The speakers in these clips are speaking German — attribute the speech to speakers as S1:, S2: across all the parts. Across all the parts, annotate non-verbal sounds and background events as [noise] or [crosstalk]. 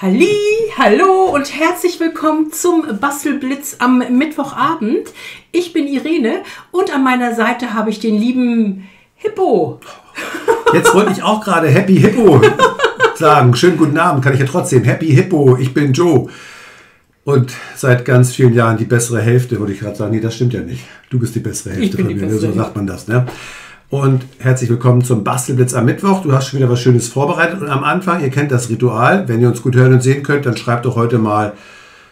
S1: Halli, hallo und herzlich willkommen zum Bastelblitz am Mittwochabend. Ich bin Irene und an meiner Seite habe ich den lieben Hippo.
S2: Jetzt wollte ich auch gerade Happy Hippo [laughs] sagen. Schönen guten Abend, kann ich ja trotzdem. Happy Hippo, ich bin Joe. Und seit ganz vielen Jahren die bessere Hälfte, würde ich gerade sagen. Nee, das stimmt ja nicht. Du bist die bessere Hälfte von mir, ne? so sagt man das. Ne? Und herzlich willkommen zum Bastelblitz am Mittwoch. Du hast schon wieder was Schönes vorbereitet. Und am Anfang, ihr kennt das Ritual. Wenn ihr uns gut hören und sehen könnt, dann schreibt doch heute mal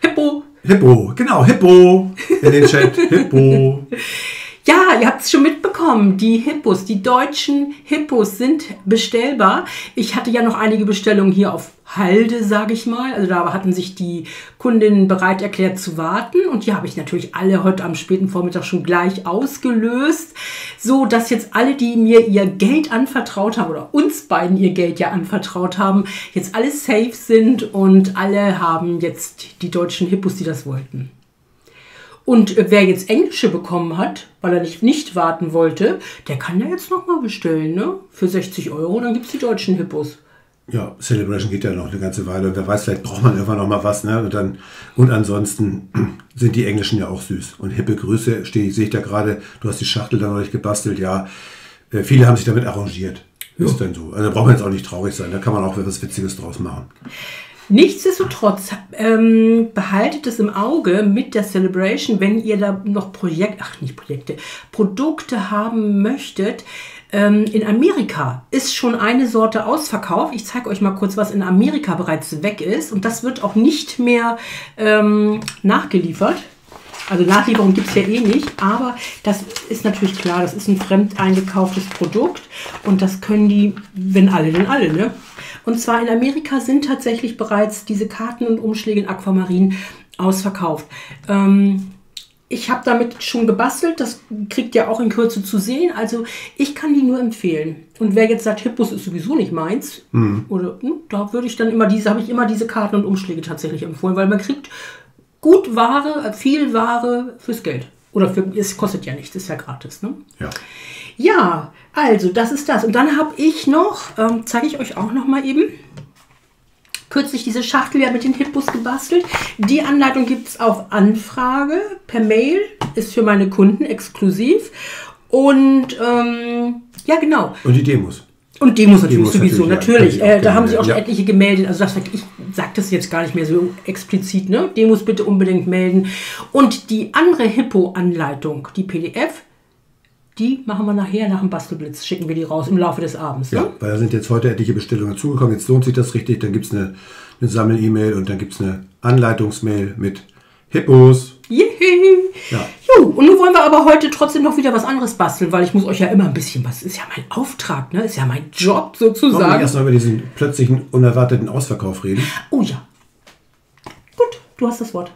S1: Hippo.
S2: Hippo, genau, Hippo in den Chat. [laughs] Hippo.
S1: Ja, ihr habt es schon mitbekommen. Die Hippos, die deutschen Hippos sind bestellbar. Ich hatte ja noch einige Bestellungen hier auf Halde, sage ich mal. Also da hatten sich die Kundinnen bereit erklärt zu warten. Und die habe ich natürlich alle heute am späten Vormittag schon gleich ausgelöst. So dass jetzt alle, die mir ihr Geld anvertraut haben oder uns beiden ihr Geld ja anvertraut haben, jetzt alle safe sind und alle haben jetzt die deutschen Hippos, die das wollten. Und wer jetzt Englische bekommen hat, weil er nicht, nicht warten wollte, der kann ja jetzt nochmal bestellen, ne? Für 60 Euro, dann gibt es die deutschen Hippos.
S2: Ja, Celebration geht ja noch eine ganze Weile. Und wer weiß, vielleicht braucht man irgendwann noch mal was. Ne? Und, dann, und ansonsten [clears throat] sind die Englischen ja auch süß. Und hippe Grüße, stehe, sehe ich da gerade, du hast die Schachtel da noch nicht gebastelt. Ja, äh, viele haben sich damit arrangiert. Ja. Ist dann so. Also da braucht man jetzt auch nicht traurig sein. Da kann man auch was Witziges draus machen.
S1: Nichtsdestotrotz ähm, behaltet es im Auge mit der Celebration, wenn ihr da noch Projekte, ach nicht Projekte, Produkte haben möchtet. Ähm, in Amerika ist schon eine Sorte ausverkauft. Ich zeige euch mal kurz, was in Amerika bereits weg ist. Und das wird auch nicht mehr ähm, nachgeliefert. Also Nachlieferung gibt es ja eh nicht, aber das ist natürlich klar, das ist ein fremd eingekauftes Produkt und das können die, wenn alle, denn alle, ne? Und zwar in Amerika sind tatsächlich bereits diese Karten und Umschläge in Aquamarin ausverkauft. Ähm, ich habe damit schon gebastelt, das kriegt ihr auch in Kürze zu sehen. Also ich kann die nur empfehlen. Und wer jetzt sagt, Hippos ist sowieso nicht meins, mhm. oder hm, da würde ich dann immer diese, habe ich immer diese Karten und Umschläge tatsächlich empfohlen, weil man kriegt gut Ware, viel Ware fürs Geld. Oder für, es kostet ja nichts, ist ja gratis. Ne?
S2: Ja.
S1: Ja, also das ist das. Und dann habe ich noch, ähm, zeige ich euch auch noch mal eben, kürzlich diese Schachtel ja mit den Hippos gebastelt. Die Anleitung gibt es auf Anfrage per Mail, ist für meine Kunden exklusiv. Und ähm, ja, genau.
S2: Und die Demos.
S1: Und Demos natürlich Demos sowieso, natürlich. natürlich. Äh, da haben sich auch schon ja. etliche gemeldet. Also das, ich sage das jetzt gar nicht mehr so explizit. Ne? Demos bitte unbedingt melden. Und die andere Hippo-Anleitung, die PDF, die machen wir nachher nach dem Bastelblitz, schicken wir die raus im Laufe des Abends.
S2: Ja, ne? weil da sind jetzt heute etliche Bestellungen zugekommen. Jetzt lohnt sich das richtig. Dann gibt es eine, eine Sammel-E-Mail und dann gibt es eine Anleitungsmail mit Hippos.
S1: Juhu. Ja. Juhu. Und nun wollen wir aber heute trotzdem noch wieder was anderes basteln, weil ich muss euch ja immer ein bisschen was. Ist ja mein Auftrag, ne? Ist ja mein Job sozusagen. Wollen wir
S2: erst mal über diesen plötzlichen, unerwarteten Ausverkauf reden?
S1: Oh ja. Gut, du hast das Wort.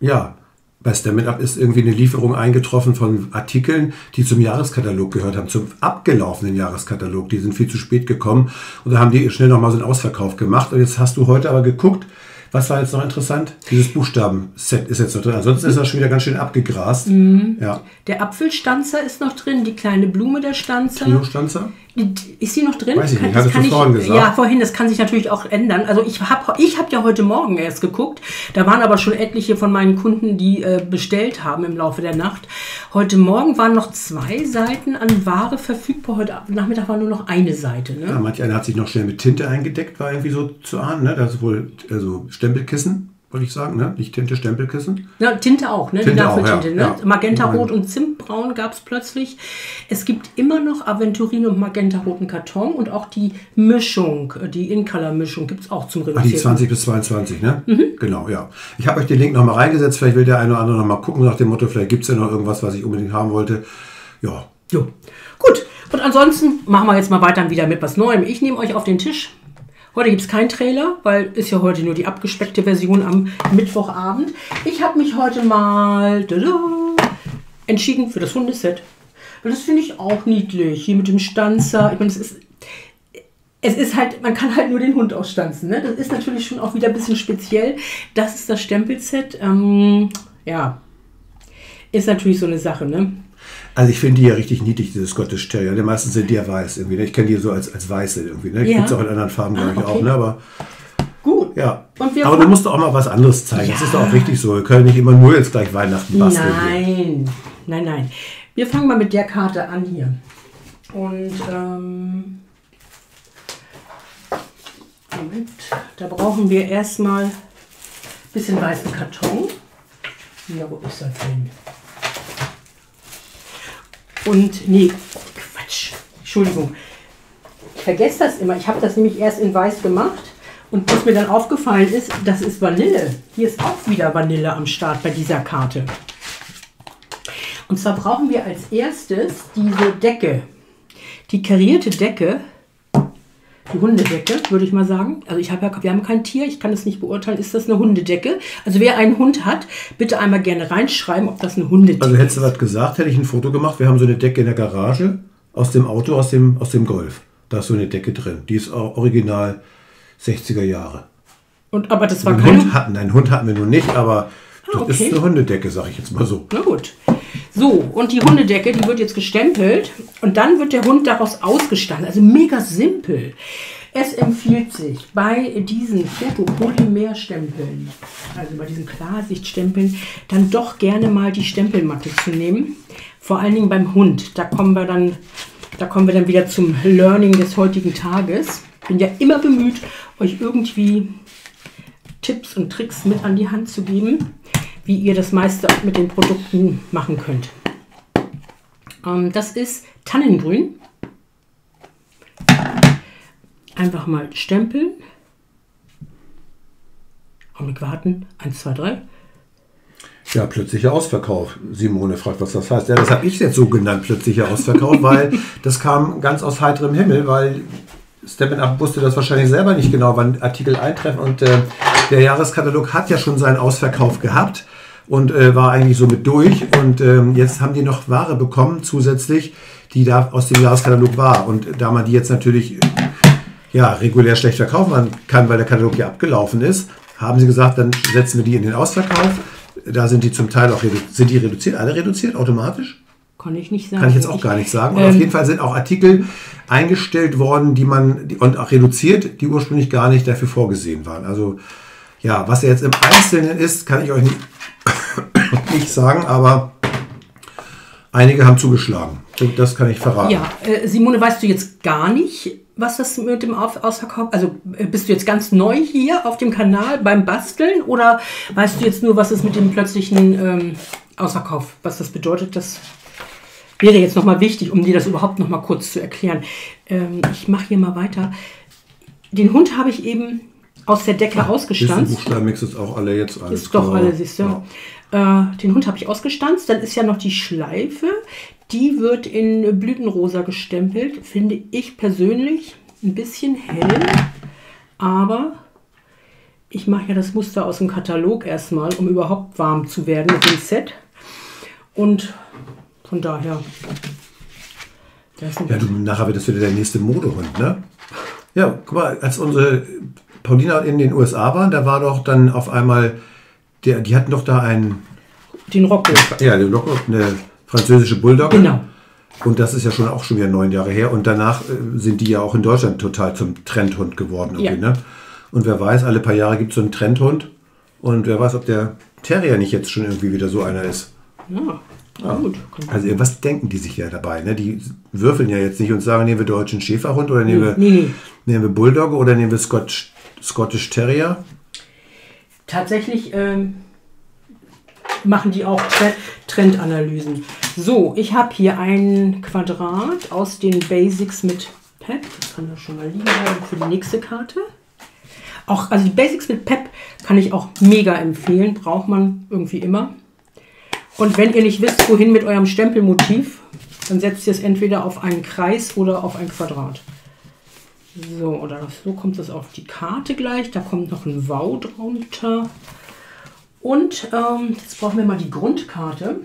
S2: Ja, bei Stamina Up ist irgendwie eine Lieferung eingetroffen von Artikeln, die zum Jahreskatalog gehört haben, zum abgelaufenen Jahreskatalog. Die sind viel zu spät gekommen und da haben die schnell nochmal so einen Ausverkauf gemacht. Und jetzt hast du heute aber geguckt, was war jetzt noch interessant? Dieses Buchstaben-Set ist jetzt noch drin. Ansonsten ist das schon wieder ganz schön abgegrast.
S1: Mhm. Ja. Der Apfelstanzer ist noch drin, die kleine Blume der Stanzer.
S2: Trio-Stanzer?
S1: Ist sie noch drin?
S2: Weiß ich
S1: kann,
S2: nicht, hattest du vorhin gesagt.
S1: Ja, vorhin, das kann sich natürlich auch ändern. Also ich habe ich hab ja heute Morgen erst geguckt. Da waren aber schon etliche von meinen Kunden, die äh, bestellt haben im Laufe der Nacht. Heute Morgen waren noch zwei Seiten an Ware verfügbar. Heute Nachmittag war nur noch eine Seite. Ne?
S2: Ja, manch einer hat sich noch schnell mit Tinte eingedeckt, war irgendwie so zu ahnen. Ne? Das ist wohl also Stempelkissen wollte ich sagen, ne? Nicht Tinte, Stempelkissen.
S1: Ja, Tinte auch, ne? Tinte die Nageltinte, ja, ne? Ja. Magenta-Rot und Zimtbraun gab es plötzlich. Es gibt immer noch Aventurin und Magenta-roten Karton und auch die Mischung, die In-Color-Mischung gibt es auch zum
S2: Reduzieren. Ach, die 20 bis 22, ne? Mhm. Genau, ja. Ich habe euch den Link nochmal reingesetzt. Vielleicht will der eine oder andere nochmal gucken nach dem Motto, vielleicht gibt es ja noch irgendwas, was ich unbedingt haben wollte. Ja.
S1: Jo. Gut. Und ansonsten machen wir jetzt mal weiter wieder mit was Neuem. Ich nehme euch auf den Tisch Heute gibt es keinen Trailer, weil ist ja heute nur die abgespeckte Version am Mittwochabend. Ich habe mich heute mal entschieden für das Hundeset. Das finde ich auch niedlich. Hier mit dem Stanzer. Ich meine, es ist, es ist halt, man kann halt nur den Hund ausstanzen. Ne? Das ist natürlich schon auch wieder ein bisschen speziell. Das ist das Stempelset. Ähm, ja, ist natürlich so eine Sache. Ne?
S2: Also ich finde die ja richtig niedlich, diese Scottish Terrier. Die meisten sind die ja weiß irgendwie. Ne? Ich kenne die so als, als weiße irgendwie. Ne? Ja. Gibt es auch in anderen Farben, glaube ah, ich, okay. auch. Ne? Aber
S1: Gut.
S2: Ja. Aber du musst doch auch mal was anderes zeigen. Das
S1: Ja.
S2: ist doch auch richtig so. Wir können nicht immer nur jetzt gleich Weihnachten basteln. Hier.
S1: Nein, nein, nein. Wir fangen mal mit der Karte an hier. Und ähm, Moment, da brauchen wir erstmal ein bisschen weißen Karton. Ja, wo ist das denn? Und nee, Quatsch. Entschuldigung. Ich vergesse das immer. Ich habe das nämlich erst in weiß gemacht. Und was mir dann aufgefallen ist, das ist Vanille. Hier ist auch wieder Vanille am Start bei dieser Karte. Und zwar brauchen wir als erstes diese Decke. Die karierte Decke, Hundedecke, würde ich mal sagen. Also ich habe ja, wir haben kein Tier, ich kann es nicht beurteilen. Ist das eine Hundedecke? Also wer einen Hund hat, bitte einmal gerne reinschreiben, ob das eine Hundedecke
S2: Also hättest du
S1: ist.
S2: was gesagt, hätte ich ein Foto gemacht. Wir haben so eine Decke in der Garage aus dem Auto, aus dem, aus dem Golf. Da ist so eine Decke drin. Die ist auch original 60er Jahre.
S1: Und, aber das war keine
S2: Hund hatten, einen Hund hatten wir nun nicht, aber das
S1: Ah, okay.
S2: ist eine Hundedecke, sag ich jetzt mal so.
S1: Na gut. So, und die Hundedecke, die wird jetzt gestempelt und dann wird der Hund daraus ausgestanzt. Also mega simpel. Es empfiehlt sich bei diesen Fotopolymerstempeln, also bei diesen Klarsichtstempeln, dann doch gerne mal die Stempelmatte zu nehmen. Vor allen Dingen beim Hund. Da kommen wir dann, da kommen wir dann wieder zum Learning des heutigen Tages. Bin ja immer bemüht, euch irgendwie Tipps und Tricks mit an die Hand zu geben, wie ihr das meiste mit den Produkten machen könnt. Ähm, das ist Tannengrün. Einfach mal stempeln. Augenblick warten. Eins, zwei, drei.
S2: Ja, plötzlicher Ausverkauf. Simone fragt, was das heißt. Ja, das habe ich jetzt so genannt, plötzlicher Ausverkauf, [laughs] weil das kam ganz aus heiterem Himmel, weil Step Up wusste das wahrscheinlich selber nicht genau, wann Artikel eintreffen. Und äh, der Jahreskatalog hat ja schon seinen Ausverkauf gehabt und äh, war eigentlich so mit durch. Und ähm, jetzt haben die noch Ware bekommen zusätzlich, die da aus dem Jahreskatalog war. Und da man die jetzt natürlich ja, regulär schlecht verkaufen kann, weil der Katalog ja abgelaufen ist, haben sie gesagt, dann setzen wir die in den Ausverkauf. Da sind die zum Teil auch sind die reduziert, alle reduziert automatisch?
S1: Kann ich nicht sagen.
S2: Kann ich jetzt auch gar nicht sagen. Und
S1: Ähm,
S2: auf jeden Fall sind auch Artikel eingestellt worden, die man die, und auch reduziert, die ursprünglich gar nicht dafür vorgesehen waren. Also ja, was er jetzt im Einzelnen ist, kann ich euch nicht, [coughs] nicht sagen, aber einige haben zugeschlagen. Das kann ich verraten.
S1: Ja, äh, Simone, weißt du jetzt gar nicht, was das mit dem Auf Ausverkauf, also äh, bist du jetzt ganz neu hier auf dem Kanal beim Basteln oder weißt du jetzt nur, was es mit dem plötzlichen ähm, Ausverkauf, was das bedeutet? Das wäre jetzt nochmal wichtig, um dir das überhaupt nochmal kurz zu erklären. Ähm, ich mache hier mal weiter. Den Hund habe ich eben aus der Decke ausgestanzt.
S2: Buchstaben mix es auch alle jetzt alles.
S1: Ist doch
S2: klar.
S1: alle, siehst du.
S2: Ja.
S1: Äh, den Hund habe ich ausgestanzt. Dann ist ja noch die Schleife. Die wird in Blütenrosa gestempelt. Finde ich persönlich ein bisschen hell. Aber ich mache ja das Muster aus dem Katalog erstmal, um überhaupt warm zu werden mit dem Set. Und von daher.
S2: Ja, du, nachher wird das wieder der nächste Modehund, ne? Ja, guck mal, als unsere Paulina in den USA waren, da war doch dann auf einmal, der, die hatten doch da einen,
S1: den Rocco.
S2: ja, eine, Loco- eine französische Bulldogge.
S1: Genau.
S2: Und das ist ja schon auch schon wieder neun Jahre her. Und danach äh, sind die ja auch in Deutschland total zum Trendhund geworden.
S1: Ja.
S2: ne? Und wer weiß, alle paar Jahre gibt es so einen Trendhund. Und wer weiß, ob der Terrier nicht jetzt schon irgendwie wieder so einer ist.
S1: Ja, ja. gut.
S2: Also irgendwas denken die sich ja dabei. Ne? Die würfeln ja jetzt nicht und sagen, nehmen wir deutschen Schäferhund oder nehmen wir,
S1: Nee, nee.
S2: nehmen wir Bulldogge oder nehmen wir Scotch, Scottish Terrier.
S1: Tatsächlich ähm, machen die auch Tre Trendanalysen. So, ich habe hier ein Quadrat aus den Basics mit PEP. Das kann da schon mal liegen bleiben für die nächste Karte. Auch, also die Basics mit PEP kann ich auch mega empfehlen. Braucht man irgendwie immer. Und wenn ihr nicht wisst, wohin mit eurem Stempelmotiv, dann setzt ihr es entweder auf einen Kreis oder auf ein Quadrat. So, oder so kommt es auf die Karte gleich. Da kommt noch ein Wow drunter. Und ähm, jetzt brauchen wir mal die Grundkarte.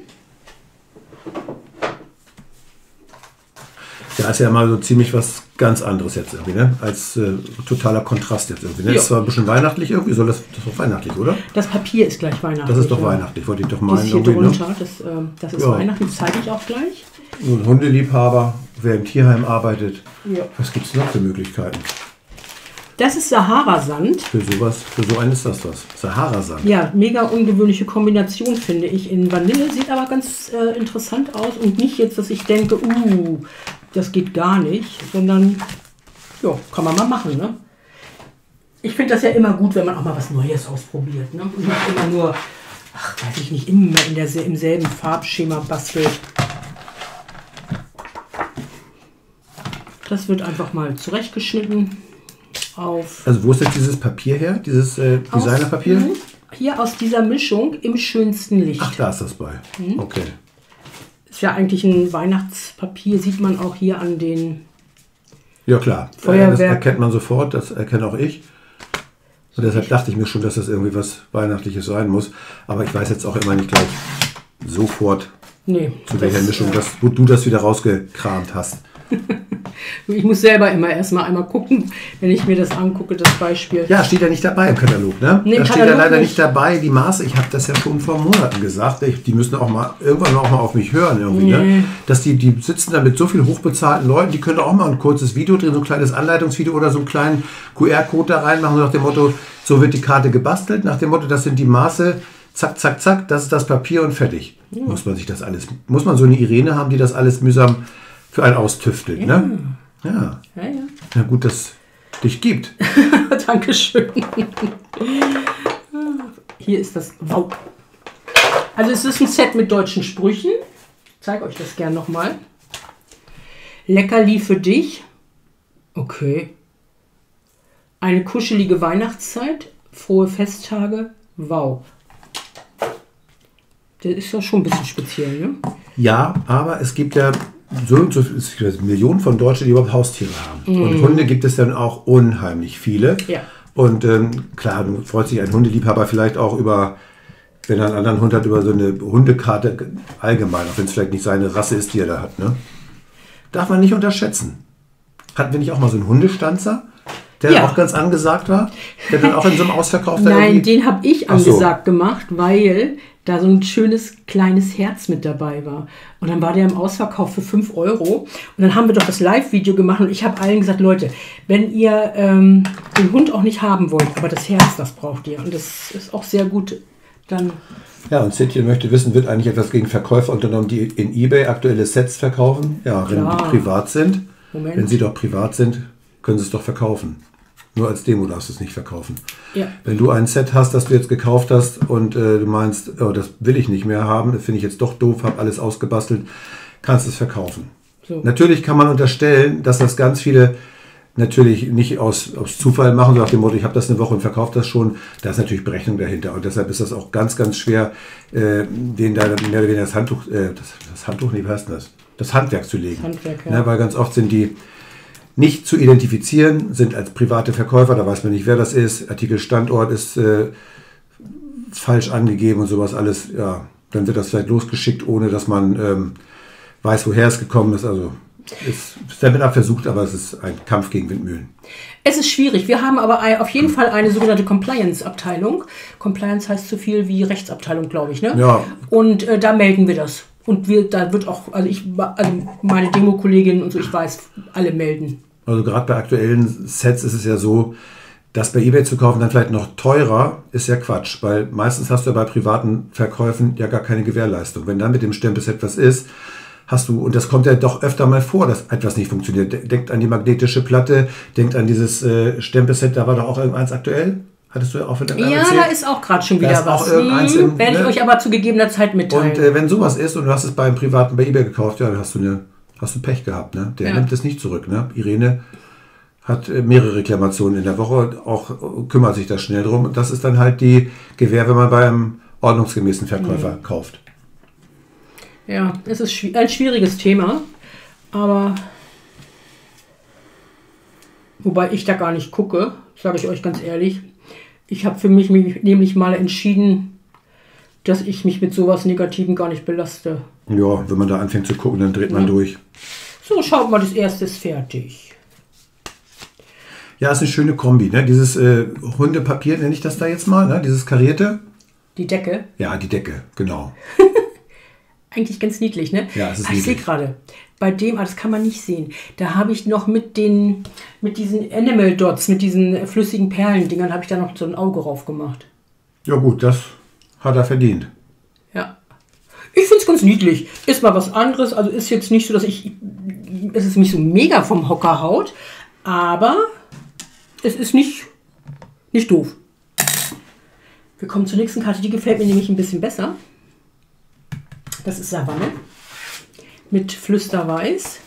S2: Da ist ja mal so ziemlich was ganz anderes jetzt irgendwie, ne? Als äh, totaler Kontrast jetzt irgendwie. Ne? Das ist zwar ein bisschen weihnachtlich irgendwie, soll das, das ist doch weihnachtlich, oder?
S1: Das Papier ist gleich weihnachtlich.
S2: Das ist doch
S1: ja.
S2: weihnachtlich, wollte ich doch
S1: Das
S2: meinen.
S1: ist hier
S2: ne?
S1: drunter. Das, ähm, das ist
S2: Ja.
S1: Weihnachten. Das zeige ich auch gleich.
S2: Ein Hundeliebhaber, wer im Tierheim arbeitet.
S1: Ja.
S2: Was gibt es noch für Möglichkeiten?
S1: Das ist Sahara-Sand.
S2: Für sowas, für so einen ist das was. Sahara-Sand.
S1: Ja, mega ungewöhnliche Kombination, finde ich. In Vanille sieht aber ganz äh, interessant aus und nicht jetzt, dass ich denke, uh, das geht gar nicht, sondern ja, kann man mal machen, ne? Ich finde das ja immer gut, wenn man auch mal was Neues ausprobiert, ne? Und nicht immer nur, ach, weiß ich nicht, immer in der, im selben Farbschema bastelt. Das wird einfach mal zurechtgeschnitten auf.
S2: Also wo ist jetzt dieses Papier her? Dieses äh, Designerpapier?
S1: Aus, mhm. hier aus dieser Mischung im schönsten Licht.
S2: Ach, da ist das bei.
S1: Mhm.
S2: Okay.
S1: Ist ja eigentlich ein Weihnachtspapier, sieht man auch hier an den.
S2: Ja klar,
S1: Feuerwerk.
S2: das erkennt man sofort, das erkenne auch ich. Und deshalb dachte ich mir schon, dass das irgendwie was Weihnachtliches sein muss. Aber ich weiß jetzt auch immer nicht gleich sofort,
S1: Nee.
S2: zu welcher Mischung
S1: äh,
S2: das, wo du das wieder rausgekramt hast. [laughs]
S1: Ich muss selber immer erstmal einmal gucken, wenn ich mir das angucke, das Beispiel.
S2: Ja, steht ja nicht dabei im Katalog, ne?
S1: Nee,
S2: da steht ja
S1: Katalog
S2: leider
S1: nicht.
S2: nicht dabei, die Maße. Ich habe das ja schon vor Monaten gesagt. Ich, die müssen auch mal irgendwann auch mal auf mich hören irgendwie,
S1: Nee.
S2: ne? Dass die, die sitzen da mit so viel hochbezahlten Leuten, die können auch mal ein kurzes Video drehen, so ein kleines Anleitungsvideo oder so einen kleinen QR-Code da reinmachen, so nach dem Motto, so wird die Karte gebastelt, nach dem Motto, das sind die Maße, zack, zack, zack, das ist das Papier und fertig. Muss man sich das alles, muss man so eine Irene haben, die das alles mühsam für einen austüftelt, ne? Ja.
S1: Ja, ja.
S2: Na gut, dass es dich gibt. [laughs]
S1: Dankeschön. Hier ist das Wow. Also es ist ein Set mit deutschen Sprüchen. Ich zeige euch das gern nochmal. Leckerli für dich. Okay. Eine kuschelige Weihnachtszeit. Frohe Festtage. Wow. Der ist ja schon ein bisschen speziell, ne?
S2: Ja, aber es gibt ja so und so gibt Millionen von Deutschen, die überhaupt Haustiere haben. Und Hunde gibt es dann auch unheimlich viele.
S1: Mhm. Ja.
S2: Und ähm, klar, freut sich ein Hundeliebhaber vielleicht auch über, wenn er einen anderen Hund hat, über so eine Hundekarte allgemein, auch wenn es vielleicht nicht seine Rasse ist, die er da hat. Ne? Darf man nicht unterschätzen. Hatten wir nicht auch mal so einen Hundestanzer, der
S1: Ja.
S2: auch ganz angesagt war? Der dann auch in so einem Ausverkauf da
S1: Nein,
S2: irgendwie-
S1: den habe ich
S2: Ach so.
S1: angesagt gemacht, weil da so ein schönes kleines Herz mit dabei war. Und dann war der im Ausverkauf für 5 Euro. Und dann haben wir doch das Live-Video gemacht und ich habe allen gesagt, Leute, wenn ihr ähm, den Hund auch nicht haben wollt, aber das Herz, das braucht ihr. Und das ist auch sehr gut dann.
S2: Ja, und Cynthia möchte wissen, wird eigentlich etwas gegen Verkäufer unternommen, die in Ebay aktuelle Sets verkaufen? Ja, wenn
S1: Klar.
S2: die privat sind.
S1: Moment.
S2: Wenn sie doch privat sind, können sie es doch verkaufen. Nur als Demo darfst du es nicht verkaufen.
S1: Ja.
S2: Wenn du ein Set hast, das du jetzt gekauft hast und äh, du meinst, oh, das will ich nicht mehr haben, das finde ich jetzt doch doof, habe alles ausgebastelt, kannst du es verkaufen.
S1: So.
S2: Natürlich kann man unterstellen, dass das ganz viele natürlich nicht aus, aus Zufall machen, so nach dem Motto, ich habe das eine Woche und verkaufe das schon. Da ist natürlich Berechnung dahinter. Und deshalb ist das auch ganz, ganz schwer, äh, den da mehr oder weniger das Handtuch, äh, das, das Handtuch, nee, wie heißt denn das? Das Handwerk zu legen.
S1: Handwerk, ja.
S2: Ne, weil ganz oft sind die nicht zu identifizieren, sind als private Verkäufer, da weiß man nicht, wer das ist. Artikel Standort ist äh, falsch angegeben und sowas alles. Ja, dann wird das vielleicht losgeschickt, ohne dass man ähm, weiß, woher es gekommen ist. Also ist, ist damit versucht, aber es ist ein Kampf gegen Windmühlen.
S1: Es ist schwierig. Wir haben aber auf jeden Fall eine sogenannte Compliance-Abteilung. Compliance heißt so viel wie Rechtsabteilung, glaube ich. Ne?
S2: Ja.
S1: Und äh, da melden wir das. Und wir, da wird auch, also ich, also meine Demo-Kolleginnen und so, ich weiß, alle melden.
S2: Also gerade bei aktuellen Sets ist es ja so, das bei eBay zu kaufen dann vielleicht noch teurer, ist ja Quatsch, weil meistens hast du ja bei privaten Verkäufen ja gar keine Gewährleistung. Wenn dann mit dem Stempelset was ist, hast du, und das kommt ja doch öfter mal vor, dass etwas nicht funktioniert. De- Denkt an die magnetische Platte, denkt an dieses äh, Stempelset, da war doch auch irgendeins aktuell. Hattest du ja auch dem
S1: Ja, da ist auch gerade schon
S2: Da
S1: wieder
S2: ist auch
S1: was.
S2: irgendeins
S1: Hm,
S2: im-
S1: Werde ich
S2: ne?
S1: euch aber zu gegebener Zeit mitteilen.
S2: Und äh, wenn sowas ist und du hast es beim Privaten bei eBay gekauft, ja, dann hast du, eine, hast du Pech gehabt. Ne? Der
S1: Ja.
S2: nimmt es nicht zurück. Ne? Irene hat äh, mehrere Reklamationen in der Woche, auch äh, kümmert sich da schnell drum. Und das ist dann halt die Gewähr, wenn man bei einem ordnungsgemäßen Verkäufer
S1: Mhm.
S2: kauft.
S1: Ja, es ist ein schwieriges Thema, aber wobei ich da gar nicht gucke, sage ich euch ganz ehrlich. Ich habe für mich mich nämlich mal entschieden, dass ich mich mit sowas Negativen gar nicht belaste.
S2: Ja, wenn man da anfängt zu gucken, dann dreht man
S1: Ja.
S2: durch.
S1: So, schaut mal, das erste ist fertig.
S2: Ja, ist eine schöne Kombi. Ne? Dieses äh, Hundepapier, nenne ich das da jetzt mal, ne? dieses karierte.
S1: Die Decke.
S2: Ja, die Decke, genau. [laughs]
S1: eigentlich ganz niedlich, ne?
S2: Ja, es ist
S1: Ah, Ich sehe
S2: niedlich.
S1: gerade, bei dem, ah, das kann man nicht sehen, da habe ich noch mit den, mit diesen Animal Dots, mit diesen flüssigen Perlendingern, habe ich da noch so ein Auge drauf gemacht.
S2: Ja gut, das hat er verdient.
S1: Ich finde es ganz niedlich. Ist mal was anderes. Also ist jetzt nicht so, dass ich. Es ist nicht so mega vom Hocker haut. Aber es ist nicht, nicht doof. Wir kommen zur nächsten Karte. Die gefällt mir nämlich ein bisschen besser. Das ist Savanne. Mit Flüsterweiß.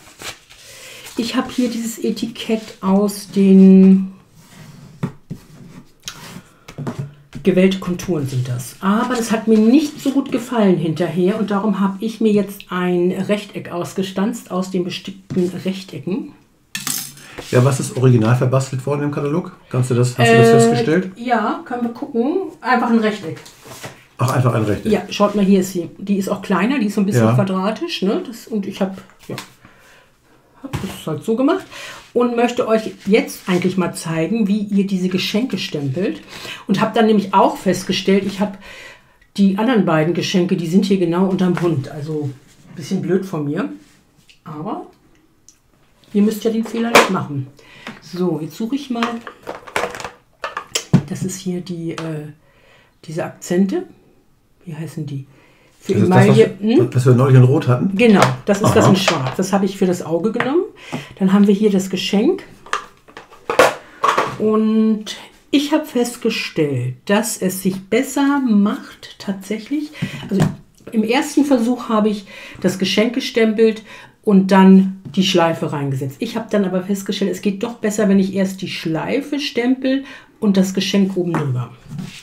S1: Ich habe hier dieses Etikett aus den gewählte Konturen sind das. Aber das hat mir nicht so gut gefallen hinterher und darum habe ich mir jetzt ein Rechteck ausgestanzt aus den bestickten Rechtecken.
S2: Ja, was ist original verbastelt worden im Katalog? Kannst du das, hast du das
S1: Äh,
S2: festgestellt?
S1: Ja, können wir gucken. Einfach ein Rechteck.
S2: Ach, einfach ein Rechteck.
S1: Ja, schaut mal, hier ist sie. Die ist auch kleiner, die ist so ein bisschen
S2: Ja.
S1: quadratisch. Ne? Das, und ich habe ja, hab das halt so gemacht und möchte euch jetzt eigentlich mal zeigen, wie ihr diese Geschenke stempelt. Und habe dann nämlich auch festgestellt, ich habe die anderen beiden Geschenke, die sind hier genau unterm Hund. Also ein bisschen blöd von mir. Aber ihr müsst ja den Fehler nicht machen. So, jetzt suche ich mal. Das ist hier die, äh, diese Akzente. Wie heißen die? Für
S2: Das ist das,
S1: Emaille. hm?
S2: was, was wir neulich in Rot hatten?
S1: Genau, das ist das
S2: Aha.
S1: in Schwarz. Das habe ich für das Auge genommen. Dann haben wir hier das Geschenk. Und ich habe festgestellt, dass es sich besser macht, tatsächlich. Also im ersten Versuch habe ich das Geschenk gestempelt und dann die Schleife reingesetzt. Ich habe dann aber festgestellt, es geht doch besser, wenn ich erst die Schleife stempel und das Geschenk oben drüber.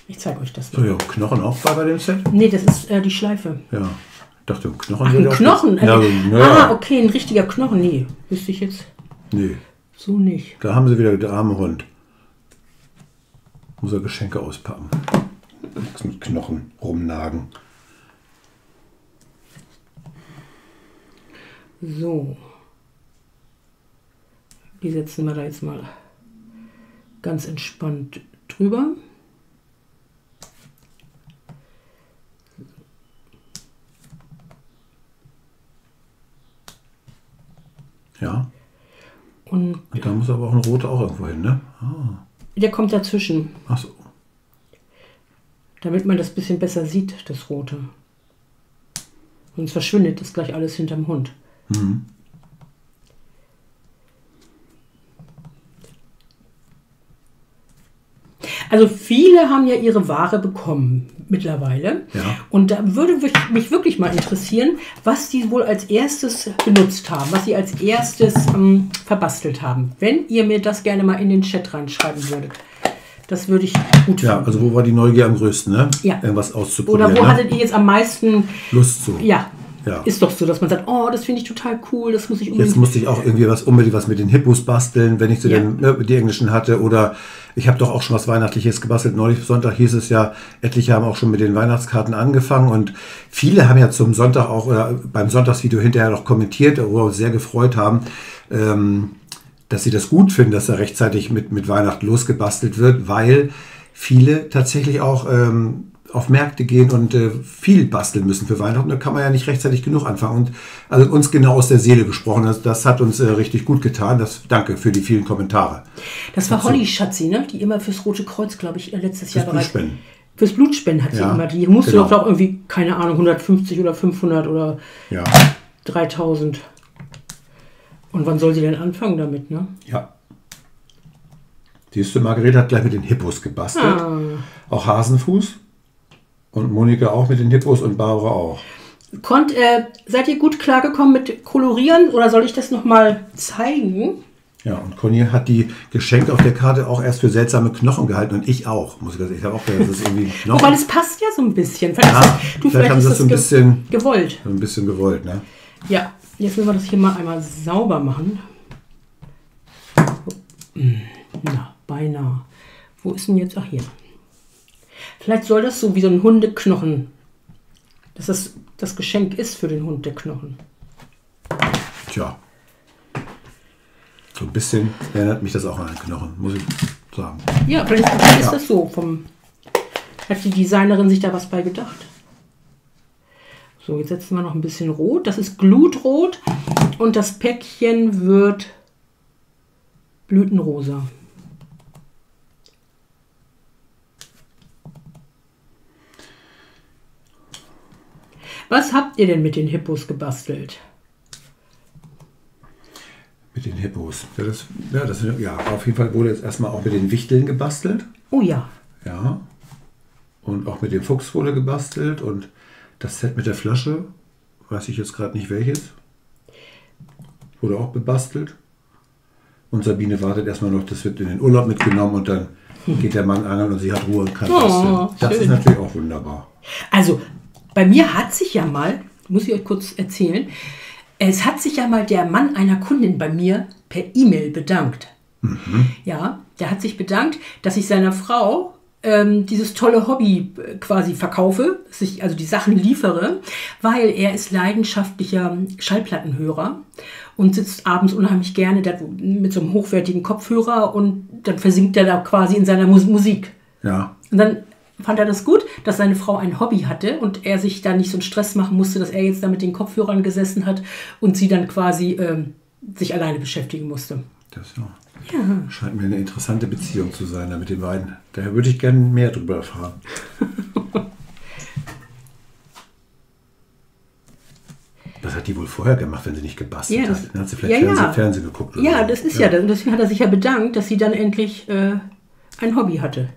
S1: Ich zeige euch das
S2: So,
S1: mal.
S2: ja, Knochen auch bei bei dem Set?
S1: Nee, das ist äh, die Schleife.
S2: Ja. Ich dachte, Knochen
S1: Ach, ein Knochen?
S2: Ja, so,
S1: Ah,
S2: naja.
S1: okay, ein richtiger Knochen. Nee, wüsste ich jetzt
S2: Nee,
S1: so nicht.
S2: da haben sie wieder den armen Hund. Muss er Geschenke auspacken. Nichts mit Knochen rumnagen.
S1: So. Die setzen wir da jetzt mal ganz entspannt drüber.
S2: Ja.
S1: Und
S2: Und da muss aber auch ein roter auch irgendwo hin, ne? Ah.
S1: der kommt dazwischen,
S2: Ach so.
S1: damit man das bisschen besser sieht, das Rote. Sonst verschwindet das gleich alles hinterm Hund. Also viele haben ja ihre Ware bekommen mittlerweile.
S2: Ja.
S1: Und da würde mich- wirklich mal interessieren, was die wohl als erstes benutzt haben, was sie als erstes ähm, verbastelt haben. Wenn ihr mir das gerne mal in den Chat reinschreiben würdet. Das würde ich gut
S2: Ja,
S1: finden.
S2: also wo war die Neugier am größten, ne?
S1: Ja.
S2: Irgendwas auszuprobieren.
S1: Oder wo
S2: ne?
S1: hattet ihr jetzt am meisten,
S2: Lust zu.
S1: ja,
S2: Ja.
S1: ist doch so, dass man sagt, oh, das finde ich total cool, das muss ich unbedingt
S2: Jetzt musste ich auch irgendwie was unbedingt was mit den Hippos basteln, wenn ich zu
S1: Ja.
S2: den ne, die englischen hatte. Oder ich habe doch auch schon was Weihnachtliches gebastelt. Neulich Sonntag hieß es ja, etliche haben auch schon mit den Weihnachtskarten angefangen und viele haben ja zum Sonntag auch oder beim Sonntagsvideo hinterher noch kommentiert, wo wir uns sehr gefreut haben, ähm, dass sie das gut finden, dass da rechtzeitig mit, mit Weihnachten losgebastelt wird, weil viele tatsächlich auch ähm, auf Märkte gehen und äh, viel basteln müssen für Weihnachten. Da kann man ja nicht rechtzeitig genug anfangen. Und also uns genau aus der Seele gesprochen. Das, das hat uns äh, richtig gut getan. Das, danke für die vielen Kommentare.
S1: Das war Holly Schatzi, ne? die immer fürs Rote Kreuz, glaube ich, äh, letztes Jahr
S2: Fürs
S1: bereit-
S2: Blutspenden.
S1: Fürs Blutspenden hat sie
S2: Ja,
S1: immer. Die musste
S2: genau.
S1: doch irgendwie, keine Ahnung, 150 oder 500 oder
S2: Ja.
S1: 3000. Und wann soll sie denn anfangen damit, ne?
S2: Ja. Siehst du, Margarete hat gleich mit den Hippos gebastelt.
S1: Ah.
S2: Auch Hasenfuß. Und Monika auch mit den Hippos und Barbara auch.
S1: Konnt, äh, seid ihr gut klargekommen mit Kolorieren oder soll ich das nochmal zeigen?
S2: Ja, und Conny hat die Geschenke auf der Karte auch erst für seltsame Knochen gehalten und ich auch. Muss ich sagen. Ich habe auch gedacht, das ist irgendwie ein Knochen.
S1: Wobei es passt ja so ein bisschen. Vielleicht,
S2: Ja,
S1: das- du,
S2: vielleicht haben
S1: ist
S2: sie das so ein bisschen-
S1: gewollt.
S2: ein bisschen gewollt, ne?
S1: Ja, jetzt müssen wir das hier mal einmal sauber machen. Hm, Na, beinahe. Wo ist denn jetzt? Ach, hier. Vielleicht soll das so wie so ein Hundeknochen, dass das das Geschenk ist für den Hund, der Knochen.
S2: Tja. So ein bisschen erinnert mich das auch an einen Knochen, muss ich sagen.
S1: Ja, vielleicht ist
S2: Ja.
S1: das so. Vom, hat die Designerin sich da was bei gedacht? So, jetzt setzen wir noch ein bisschen Rot. Das ist Glutrot und das Päckchen wird Blütenrosa. Was habt ihr denn mit den Hippos gebastelt?
S2: Mit den Hippos. Ja, das, ja, das, ja, auf jeden Fall wurde jetzt erstmal auch mit den Wichteln gebastelt.
S1: Oh ja.
S2: Ja. Und auch mit dem Fuchs wurde gebastelt. Und das Set mit der Flasche, weiß ich jetzt gerade nicht welches, wurde auch gebastelt. Und Sabine wartet erstmal noch, das wird in den Urlaub mitgenommen und dann geht der Mann angeln und sie hat Ruhe und kann
S1: Oh,
S2: basteln. Das
S1: schön.
S2: ist natürlich auch wunderbar.
S1: Also, bei mir hat sich ja mal, muss ich euch kurz erzählen, es hat sich ja mal der Mann einer Kundin bei mir per E-Mail bedankt. Ja, der hat sich bedankt, dass ich seiner Frau ähm, dieses tolle Hobby äh, quasi verkaufe, dass ich also die Sachen liefere, weil er ist leidenschaftlicher Schallplattenhörer und sitzt abends unheimlich gerne mit so einem hochwertigen Kopfhörer und dann versinkt er da quasi in seiner Mus Musik.
S2: Ja.
S1: Und dann fand er das gut, dass seine Frau ein Hobby hatte und er sich da nicht so einen Stress machen musste, dass er jetzt da mit den Kopfhörern gesessen hat und sie dann quasi ähm, sich alleine beschäftigen musste.
S2: Das ja. scheint mir eine interessante Beziehung zu sein da mit den beiden. Daher würde ich gerne mehr darüber erfahren. [laughs] Was hat die wohl vorher gemacht, wenn sie nicht gebastelt
S1: Ja,
S2: hat? Dann hat sie vielleicht
S1: ja,
S2: Fernsehen,
S1: ja.
S2: Fernsehen geguckt. oder
S1: Ja,
S2: so.
S1: das ist ja, das. Und deswegen hat er sich ja bedankt, dass sie dann endlich äh, ein Hobby hatte.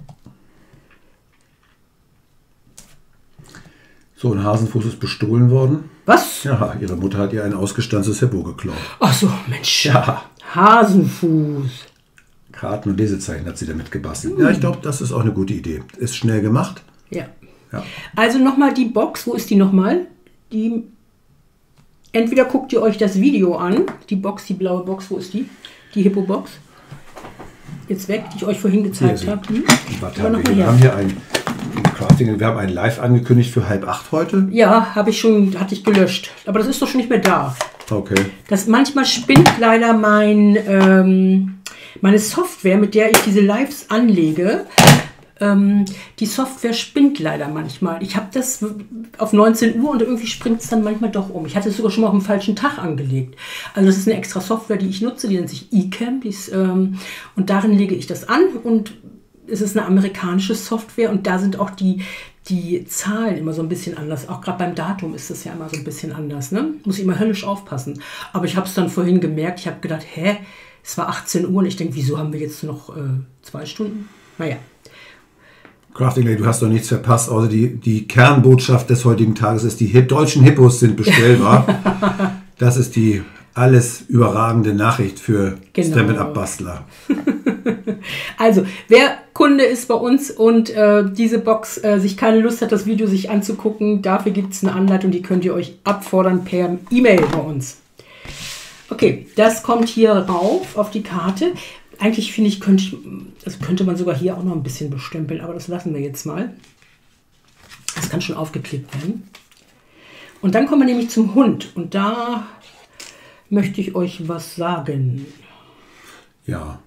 S2: So, ein Hasenfuß ist bestohlen worden.
S1: Was?
S2: Ja, ihre Mutter hat ihr ein ausgestanztes Hippo geklaut.
S1: Ach so, Mensch.
S2: Ja.
S1: Hasenfuß.
S2: Karten und Lesezeichen hat sie damit gebastelt. Ja, ich glaube, das ist auch eine gute Idee. Ist schnell gemacht.
S1: Ja.
S2: Ja.
S1: Also nochmal die Box. Wo ist die nochmal? Die. Entweder guckt ihr euch das Video an. Die Box, die blaue Box, wo ist die? Die Hippo-Box. Jetzt weg, die ich euch vorhin gezeigt habe. Hm?
S2: Warte,
S1: Aber noch
S2: wir,
S1: mal
S2: wir
S1: her.
S2: haben hier ein Crafting, wir haben ein Live angekündigt für halb acht heute.
S1: Ja, habe ich schon, hatte ich gelöscht. Aber das ist doch schon nicht mehr da.
S2: Okay.
S1: Das manchmal spinnt leider mein, ähm, meine Software, mit der ich diese Lives anlege. Ähm, die Software spinnt leider manchmal. Ich habe das auf 19 Uhr und irgendwie springt es dann manchmal doch um. Ich hatte es sogar schon mal auf dem falschen Tag angelegt. Also das ist eine extra Software, die ich nutze, die nennt sich eCam. Die ist, ähm, und darin lege ich das an und es ist eine amerikanische Software und da sind auch die, die Zahlen immer so ein bisschen anders. Auch gerade beim Datum ist das ja immer so ein bisschen anders. Ne? Muss ich immer höllisch aufpassen. Aber ich habe es dann vorhin gemerkt. Ich habe gedacht, hä, es war 18 Uhr und ich denke, wieso haben wir jetzt noch äh, zwei Stunden? Naja,
S2: Crafting Lady, du hast doch nichts verpasst, außer die, die Kernbotschaft des heutigen Tages ist, die Hip deutschen Hippos sind bestellbar. [laughs] das ist die alles überragende Nachricht für
S1: Genau.
S2: Stampin' Up Bastler. [laughs]
S1: Also, wer Kunde ist bei uns und äh, diese Box äh, sich keine Lust hat, das Video sich anzugucken, dafür gibt es eine Anleitung, die könnt ihr euch abfordern per E-Mail bei uns. Okay, das kommt hier rauf auf die Karte. Eigentlich finde ich, könnte ich, das könnte man sogar hier auch noch ein bisschen bestempeln, aber das lassen wir jetzt mal. Das kann schon aufgeklebt werden. Und dann kommen wir nämlich zum Hund und da möchte ich euch was sagen.
S2: Ja.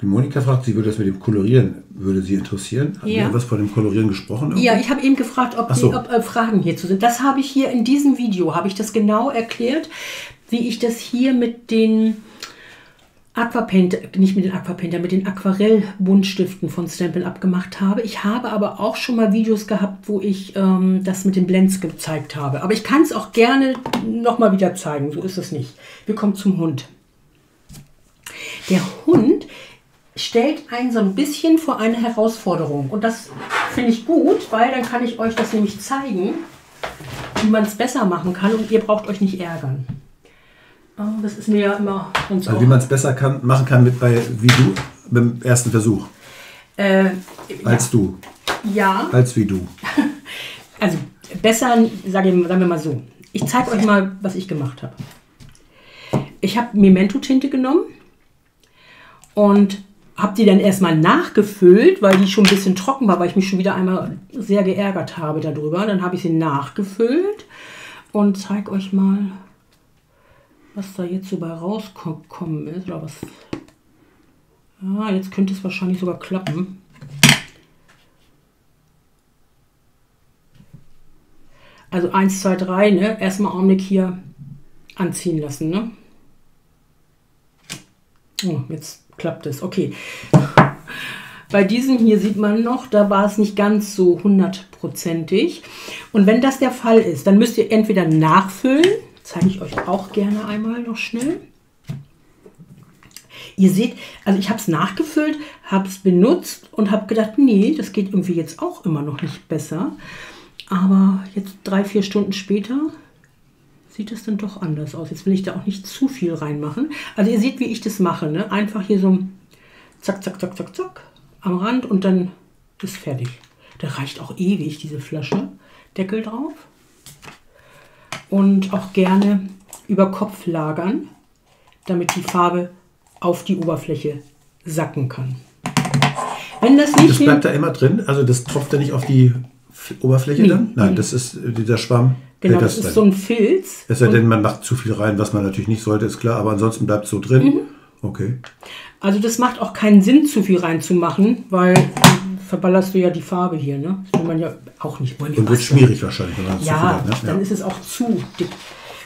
S2: Die Monika fragt, sie würde das mit dem Kolorieren, würde sie interessieren. Hat
S1: Ja.
S2: was von dem Kolorieren gesprochen?
S1: Ja, ich habe eben gefragt, ob,
S2: Ach
S1: die,
S2: so.
S1: ob äh, Fragen hierzu sind. Das habe ich hier in diesem Video, habe ich das genau erklärt, wie ich das hier mit den Aquapaint, nicht mit den Aquapainter, mit den Aquarellbuntstiften von Stampin' Up gemacht habe. Ich habe aber auch schon mal Videos gehabt, wo ich ähm, das mit den Blends gezeigt habe. Aber ich kann es auch gerne nochmal wieder zeigen, so ist es nicht. Wir kommen zum Hund. Der Hund stellt einen so ein bisschen vor eine Herausforderung. Und das finde ich gut, weil dann kann ich euch das nämlich zeigen, wie man es besser machen kann und ihr braucht euch nicht ärgern. Oh, Das ist mir ja immer sonst
S2: Also wie man es besser kann, machen kann mit bei wie du beim ersten Versuch.
S1: Äh,
S2: Als du.
S1: ja,
S2: Als wie du. [laughs]
S1: also besser, sagen wir mal so. Ich zeige euch mal, was ich gemacht habe. Ich habe Memento-Tinte genommen und habe die dann erstmal nachgefüllt, weil die schon ein bisschen trocken war, weil ich mich schon wieder einmal sehr geärgert habe darüber. Dann habe ich sie nachgefüllt und zeige euch mal, was da jetzt so bei rausgekommen ist. Oder was. Ah, jetzt könnte es wahrscheinlich sogar klappen. Also 1, 2, 3, ne? Erstmal Augenblick hier anziehen lassen, ne? Oh, jetzt klappt es. Okay. Bei diesem hier sieht man noch, da war es nicht ganz so hundertprozentig. Und wenn das der Fall ist, dann müsst ihr entweder nachfüllen, zeige ich euch auch gerne einmal noch schnell. Ihr seht, also ich habe es nachgefüllt, habe es benutzt und habe gedacht, nee, das geht irgendwie jetzt auch immer noch nicht besser. Aber jetzt drei, vier Stunden später sieht es dann doch anders aus. Jetzt will ich da auch nicht zu viel reinmachen. Also ihr seht, wie ich das mache. Ne? Einfach hier so zack, zack, zack, zack, zack am Rand und dann ist fertig. Da reicht auch ewig diese Flasche. Deckel drauf. Und auch gerne über Kopf lagern, damit die Farbe auf die Oberfläche sacken kann.
S2: Wenn das nicht. Das bleibt da immer drin? Also das tropft da nicht auf die Oberfläche nee, dann? Nein, nee. das ist dieser Schwamm.
S1: Genau, das, das, ist dann. so ein Filz.
S2: Es sei denn, man macht zu viel rein, was man natürlich nicht sollte, ist klar, aber ansonsten bleibt es so drin. Mhm. Okay.
S1: Also das macht auch keinen Sinn, zu viel reinzumachen, weil verballerst du ja die Farbe hier, ne? Das will man ja auch nicht.
S2: Und wird schwierig wahrscheinlich, wenn
S1: man ja, zu viel hat, ne? dann ja. ist es auch zu dick.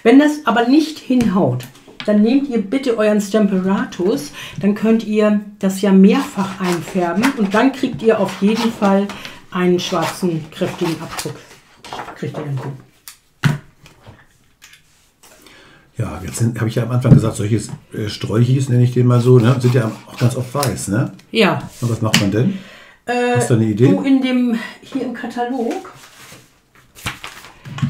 S1: Wenn das aber nicht hinhaut, dann nehmt ihr bitte euren Stemperatus, dann könnt ihr das ja mehrfach einfärben und dann kriegt ihr auf jeden Fall einen schwarzen, kräftigen Abdruck. Kriegt ihr dann gut.
S2: Ja, jetzt habe ich ja am Anfang gesagt, solche äh, Sträuchis, nenne ich den mal so, ne, sind ja auch ganz oft weiß, ne?
S1: Ja.
S2: Und was macht man denn?
S1: Äh, Hast du eine Idee? Du in dem, hier im Katalog,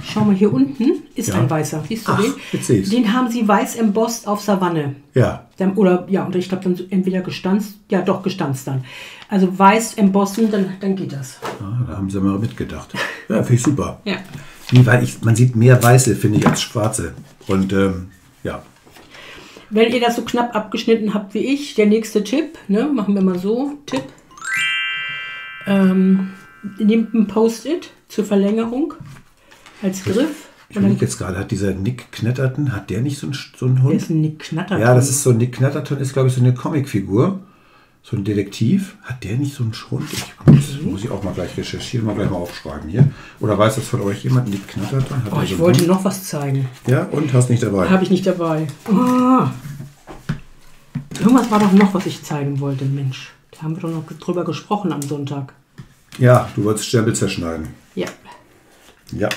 S1: schau mal, hier unten ist ja. ein weißer, siehst du Ach, den?
S2: Jetzt sehe
S1: Den haben sie weiß embossed auf Savanne.
S2: Ja.
S1: Dann, oder, ja, und ich glaube dann entweder gestanzt, ja doch, gestanzt dann. Also weiß embossen, dann, dann geht das.
S2: Ah, da haben sie mal mitgedacht. Ja, finde ich super.
S1: ja.
S2: Weil ich, man sieht mehr weiße, finde ich, als schwarze. Und ähm, ja.
S1: Wenn ihr das so knapp abgeschnitten habt wie ich, der nächste Tipp, ne, machen wir mal so, Tipp. Ähm, nehmt ein Post-it zur Verlängerung als Griff.
S2: Ich überlege jetzt gerade, hat dieser Nick Knatterton, hat der nicht so einen, so einen Hund?
S1: Der ist ein Nick Knatterton.
S2: Ja, das ist so, Nick Knatterton ist, glaube ich, so eine Comicfigur so ein Detektiv, hat der nicht so einen Schund? Ich muss, mhm. muss ich auch mal gleich recherchieren, mal gleich mal aufschreiben hier. Oder weiß das von euch jemand, Nick knattert?
S1: Hat oh, ich so wollte Hund? noch was zeigen.
S2: Ja, und hast nicht dabei?
S1: Habe ich nicht dabei. Oh. Irgendwas war doch noch, was ich zeigen wollte, Mensch. Da haben wir doch noch drüber gesprochen am Sonntag.
S2: Ja, du wolltest Stempel zerschneiden.
S1: Ja.
S2: Ja.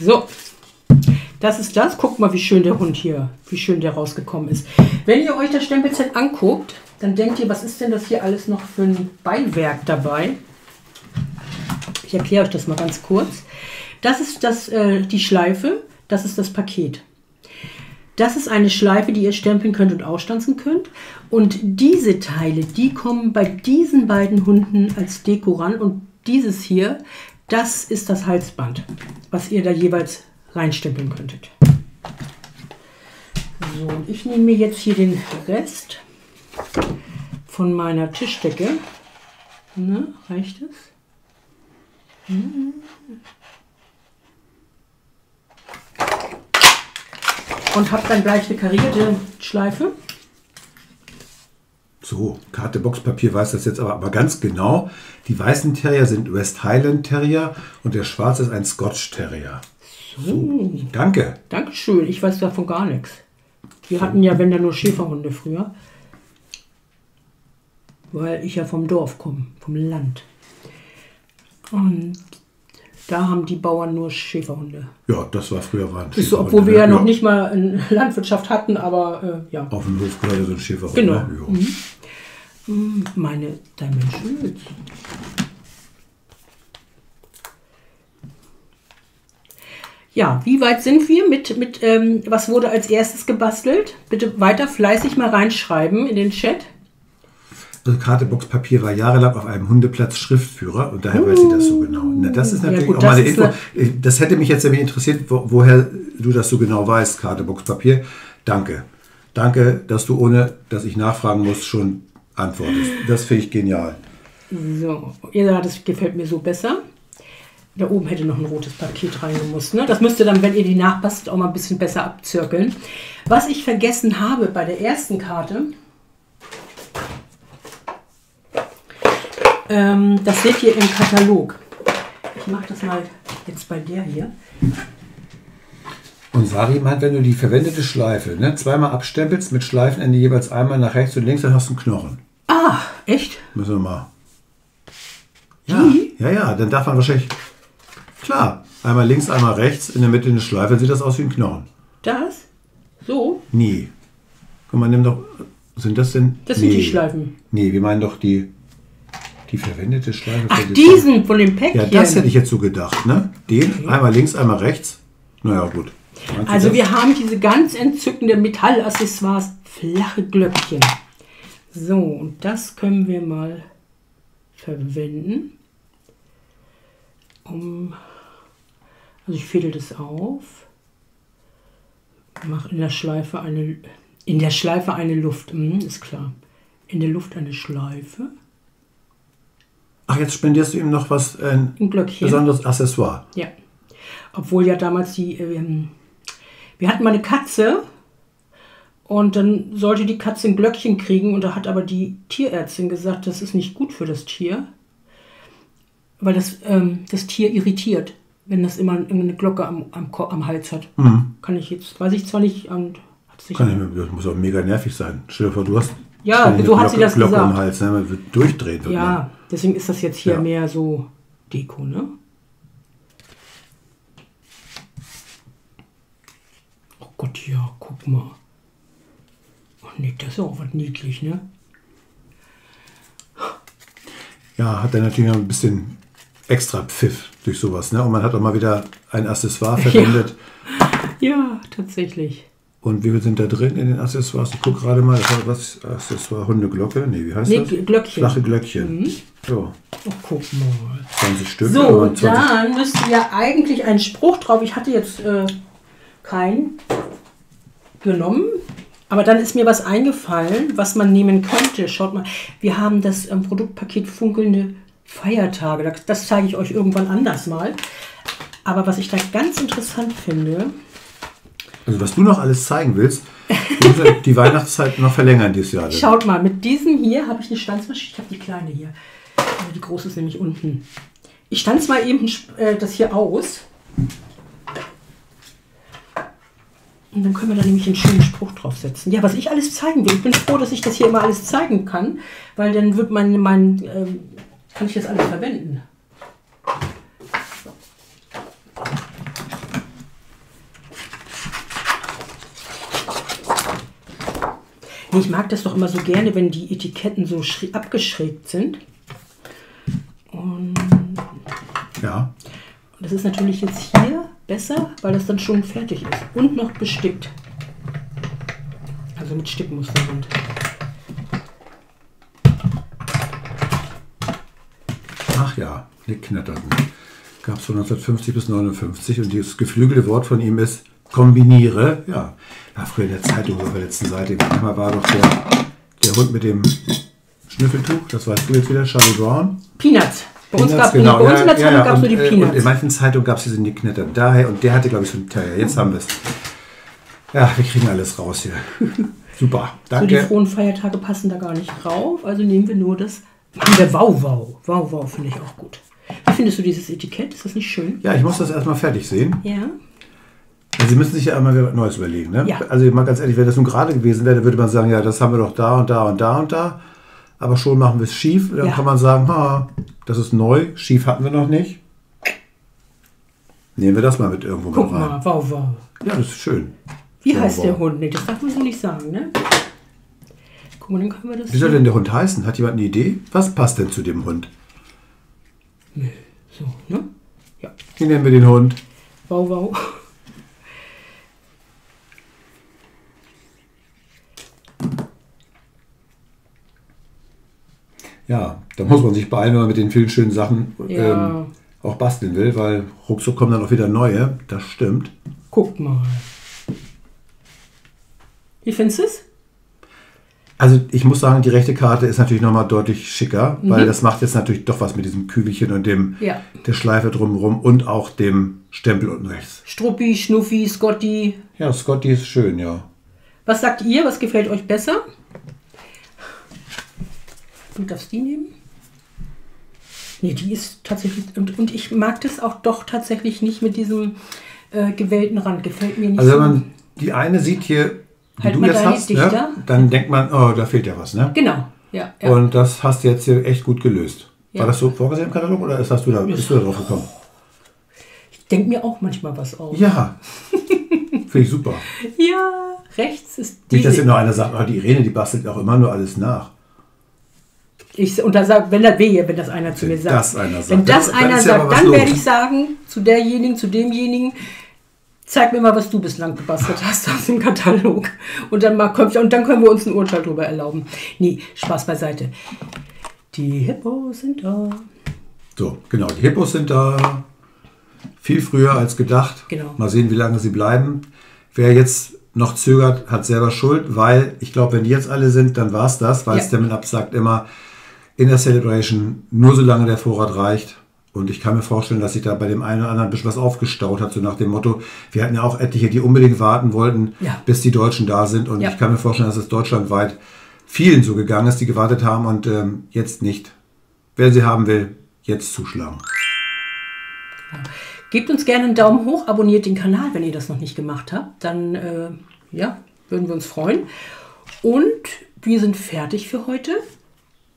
S1: So, das ist das. Guckt mal, wie schön der Hund hier, wie schön der rausgekommen ist. Wenn ihr euch das Stempelset anguckt, dann denkt ihr, was ist denn das hier alles noch für ein Beiwerk dabei? Ich erkläre euch das mal ganz kurz. Das ist das, äh, die Schleife, das ist das Paket. Das ist eine Schleife, die ihr stempeln könnt und ausstanzen könnt. Und diese Teile, die kommen bei diesen beiden Hunden als Deko ran. Und dieses hier, das ist das Halsband, was ihr da jeweils reinstempeln könntet. So, und ich nehme mir jetzt hier den Rest von meiner Tischdecke. Ne, reicht es? Und habe dann gleich eine karierte Schleife.
S2: So, Karte Boxpapier weiß das jetzt aber, aber ganz genau. Die weißen Terrier sind West Highland Terrier und der schwarze ist ein Scotch Terrier.
S1: So,
S2: danke.
S1: Dankeschön. Ich weiß davon gar nichts. Wir hatten ja, wenn da nur Schäferhunde früher. Weil ich ja vom Dorf komme, vom Land. Und da haben die Bauern nur Schäferhunde.
S2: Ja, das war früher waren
S1: Ist so, obwohl wir ja, noch nicht mal [laughs] Landwirtschaft hatten, aber äh, ja.
S2: Auf dem Hof gehörte so ein Schäferhund.
S1: Genau. Ne? Mhm. mhm. Meine Dimension. Ja, wie weit sind wir mit, mit ähm, was wurde als erstes gebastelt? Bitte weiter fleißig mal reinschreiben in den Chat.
S2: Also Papier war jahrelang auf einem Hundeplatz Schriftführer und daher uh, weiß ich das so genau. Na, das ist natürlich ja, gut, auch mal eine Info. Eine das hätte mich jetzt nämlich interessiert, wo, woher du das so genau weißt, Kartebox Papier. Danke. Danke, dass du ohne, dass ich nachfragen muss, schon antwortest. Das finde ich genial.
S1: So, ja, das gefällt mir so besser. Da oben hätte noch ein rotes Paket reingemusst. Ne? Das müsste dann, wenn ihr die nachbastelt, auch mal ein bisschen besser abzirkeln. Was ich vergessen habe bei der ersten Karte, ähm, das seht ihr im Katalog. Ich mache das mal Jetzt bei der hier.
S2: Und Sari meint, wenn du die verwendete Schleife ne, zweimal abstempelst mit Schleifenende jeweils einmal nach rechts und links, dann hast du einen Knochen.
S1: Ah, echt?
S2: Müssen wir mal. Ja, ja, ja, dann darf man wahrscheinlich. Klar, einmal links, einmal rechts, in der Mitte eine Schleife, sieht das aus wie ein Knochen.
S1: Das? So?
S2: Nee. Guck mal, nimm doch. Sind das denn?
S1: Das sind die Schleifen.
S2: Nee, wir meinen doch die, die verwendete Schleife.
S1: Ach, diesen von dem Päckchen.
S2: Ja, das hätte ich jetzt so gedacht, ne? Den, einmal links, einmal rechts. Naja, gut. Meinst
S1: Also wir haben diese ganz entzückende Metallaccessoires, flache Glöckchen. So, und das können wir mal verwenden. Um, also ich fädel das auf, mache in der Schleife eine, in der Schleife eine Luft, hm, ist klar. In der Luft eine Schleife,
S2: Ach, jetzt spendierst du ihm noch was, äh, ein
S1: ein Glöckchen.
S2: besonderes Accessoire.
S1: Ja. Obwohl ja damals die, ähm, wir hatten mal eine Katze und dann sollte die Katze ein Glöckchen kriegen und da hat aber die Tierärztin gesagt, das ist nicht gut für das Tier, weil das ähm, das Tier irritiert, wenn das immer eine Glocke am, am, am Hals hat. Kann ich jetzt, weiß ich zwar nicht, und hat sich
S2: Kann ich das muss auch mega nervig sein. Stell dir vor, du hast
S1: Ja, so hat sie
S2: Glocke,
S1: das
S2: Glocke
S1: gesagt.
S2: am Hals, ne? Man wird durchdrehen. Wird man.
S1: ja, deswegen ist das jetzt hier
S2: Ja.
S1: mehr so Deko, ne? Oh Gott, ja, guck mal. Ach nee, das ist auch was niedlich, ne?
S2: Ja, hat er natürlich noch ein bisschen extra Pfiff durch sowas. Ne? Und man hat auch mal wieder ein Accessoire verwendet. [laughs]
S1: Ja, tatsächlich.
S2: Und wie viel sind da drin in den Accessoires? Ich gucke gerade mal, was? Accessoire Hundeglocke? Nee, wie heißt
S1: Nee,
S2: das?
S1: Glöckchen.
S2: Flache Glöckchen. So,
S1: Oh, guck mal.
S2: 20 Stück.
S1: So,
S2: aber 20
S1: dann müsste ja eigentlich ein Spruch drauf. Ich hatte jetzt äh, keinen genommen. Aber dann ist mir was eingefallen, was man nehmen könnte. Schaut mal, wir haben das ähm, Produktpaket Funkelnde Feiertage. Das, das zeige ich euch irgendwann anders mal. Aber was ich da ganz interessant finde,
S2: Also was du noch alles zeigen willst, die Weihnachtszeit [laughs] noch verlängern dieses Jahr. denn.
S1: schaut mal, mit diesem hier habe ich eine Stanzmaschine. Ich habe die kleine hier. Die große ist nämlich unten. Ich stanze mal eben äh, das hier aus. Und dann können wir da nämlich einen schönen Spruch draufsetzen. Ja, was ich alles zeigen will. Ich bin froh, dass ich das hier immer alles zeigen kann, weil dann wird mein, mein ähm, kann ich das alles verwenden. Ich mag das doch immer so gerne, wenn die Etiketten so schräg- abgeschrägt sind. Und
S2: Ja,
S1: das ist natürlich jetzt hier besser, weil das dann schon fertig ist. Und noch bestickt. Also mit Stickmusterband.
S2: Ach ja, Nick Knatterton. Gab es von 1950 bis 59 und das geflügelte Wort von ihm ist kombiniere. Ja, ja früher in der Zeitung auf der letzten Seite. Einmal war doch der, der Hund mit dem Schnüffeltuch, das weißt du jetzt wieder, Charlie Brown.
S1: Peanuts. Bei uns,
S2: Peanuts,
S1: gab, bei uns in der Zeitung gab es nur die
S2: äh, Und in
S1: Peanuts.
S2: manchen Zeitungen gab es diese Nick Knetter. Daher, und der hatte, glaube ich, so einen Teil. Jetzt haben wir es. Ja, wir kriegen alles raus hier. [laughs] Super,
S1: so die
S2: danke.
S1: frohen Feiertage passen da gar nicht drauf. Also nehmen wir nur das. Machen wir Wow Wow. Wow Wow finde ich auch gut. Wie findest du dieses Etikett? Ist das nicht schön?
S2: ja, ich muss das erstmal fertig sehen.
S1: Ja.
S2: Sie müssen sich ja einmal was Neues überlegen. Ne?
S1: Ja.
S2: Also mal ganz ehrlich, wenn das nun gerade gewesen wäre, dann würde man sagen, ja, das haben wir doch da und da und da und da. Aber schon machen wir es schief. Dann
S1: Ja.
S2: kann man sagen, ha, das ist neu, schief hatten wir noch nicht. Nehmen wir das mal mit irgendwo
S1: Guck
S2: mit rein.
S1: mal, Wow Wow.
S2: Ja, das ist schön.
S1: Wie
S2: Wow,
S1: heißt
S2: wow.
S1: der Hund? Nee, das darf man so nicht sagen, ne? Guck mal, dann können wir das.
S2: Wie soll denn der Hund heißen? Hat jemand eine Idee? Was passt denn zu dem Hund?
S1: So, ne? Ja.
S2: Wie nennen wir den Hund?
S1: Wow Wow.
S2: Ja, da muss man sich beeilen, wenn man mit den vielen schönen Sachen
S1: Ja.
S2: ähm, auch basteln will, weil ruckzuck kommen dann auch wieder neue. Das stimmt.
S1: Guck mal. Wie findest du es?
S2: Also ich muss sagen, die rechte Karte ist natürlich nochmal deutlich schicker,
S1: Mhm.
S2: weil das macht jetzt natürlich doch was mit diesem Kügelchen und dem
S1: Ja.
S2: der Schleife drumherum und auch dem Stempel unten rechts.
S1: Struppi, Schnuffi, Scotty.
S2: Ja, Scotty ist schön, ja.
S1: Was sagt ihr? Was gefällt euch besser? Du darfst die nehmen. Nee, die ist tatsächlich, und, und ich mag das auch doch tatsächlich nicht mit diesem äh, gewellten Rand. Gefällt mir nicht
S2: Also
S1: so.
S2: wenn man die eine sieht hier, die
S1: Halt
S2: du
S1: deine
S2: hast, ne, dann denkt man, oh, da fehlt ja was. Ne?
S1: Genau, ja. ja.
S2: Und das hast du jetzt hier echt gut gelöst. War das so vorgesehen im Katalog oder hast du da, bist du da drauf gekommen?
S1: ich denke mir auch manchmal was aus.
S2: Ja. [laughs] Finde ich super.
S1: Ja, rechts ist
S2: Nicht, dass noch einer sagt, oh, die Irene, die bastelt auch immer nur alles nach.
S1: Ich, und da sagt, wenn das wehe, wenn das einer zu
S2: Wenn
S1: mir sagt.
S2: das einer sagt.
S1: Wenn das
S2: Dann- dann
S1: einer sagt, dann
S2: los.
S1: werde ich sagen, zu derjenigen, zu demjenigen, zeig mir mal, was du bislang gebastelt hast aus dem Katalog. Und dann, mal, und dann können wir uns ein Urteil darüber erlauben. Nee, Spaß beiseite. Die Hippos sind da.
S2: So, genau, die Hippos sind da. Viel früher als gedacht.
S1: Genau.
S2: Mal sehen, wie lange sie bleiben. Wer jetzt noch zögert, hat selber Schuld, weil ich glaube, wenn die jetzt alle sind, dann war es das, weil
S1: Ja.
S2: Stamina Up sagt immer, in der Celebration nur solange der Vorrat reicht. Und ich kann mir vorstellen, dass sich da bei dem einen oder anderen ein bisschen was aufgestaut hat, so nach dem Motto, wir hatten ja auch etliche, die unbedingt warten wollten,
S1: Ja.
S2: bis die Deutschen da sind. Und
S1: Ja.
S2: ich kann mir vorstellen, dass es deutschlandweit vielen so gegangen ist, die gewartet haben und ähm, jetzt nicht. Wer sie haben will, jetzt zuschlagen.
S1: Gebt uns gerne einen Daumen hoch, abonniert den Kanal, wenn ihr das noch nicht gemacht habt. Dann äh, ja, würden wir uns freuen. Und wir sind fertig für heute.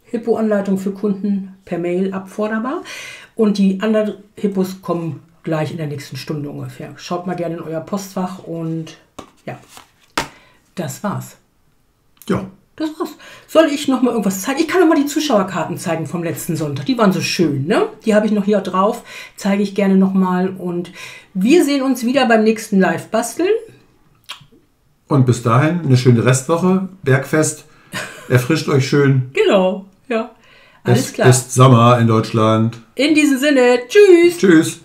S1: Hippo-Anleitung für Kunden per Mail abforderbar. Und die anderen Hippos kommen gleich in der nächsten Stunde ungefähr. Schaut mal gerne in euer Postfach und ja, das war's.
S2: Ja,
S1: Das war's. Soll ich noch mal irgendwas zeigen? Ich kann noch mal die Zuschauerkarten zeigen vom letzten Sonntag. Die waren so schön, ne? Die habe ich noch hier drauf. Zeige ich gerne noch mal. Und wir sehen uns wieder beim nächsten Live-Basteln.
S2: und bis dahin eine schöne Restwoche, Bergfest. [laughs] Erfrischt euch schön.
S1: Genau, ja. Alles
S2: es
S1: klar.
S2: ist Sommer in Deutschland.
S1: In diesem Sinne, tschüss.
S2: Tschüss.